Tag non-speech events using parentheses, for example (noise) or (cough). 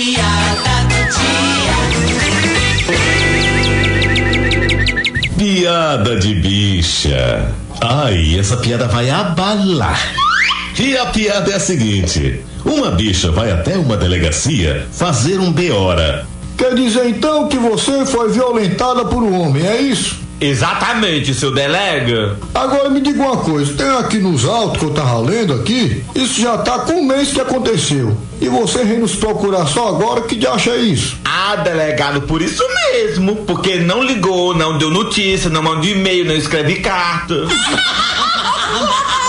piada do dia. Piada de bicha. Ai, essa piada vai abalar. E a piada é a seguinte: uma bicha vai até uma delegacia fazer um beora. Quer dizer então que você foi violentada por um homem, é isso? Exatamente, seu delega. Agora me diga uma coisa, tem aqui nos autos que eu tava lendo aqui, isso já tá com um mês que aconteceu. E você vem nos procurar só agora, que de acha isso? Ah, delegado, por isso mesmo, porque não ligou, não deu notícia, não mandou e-mail, não escreve carta. (laughs)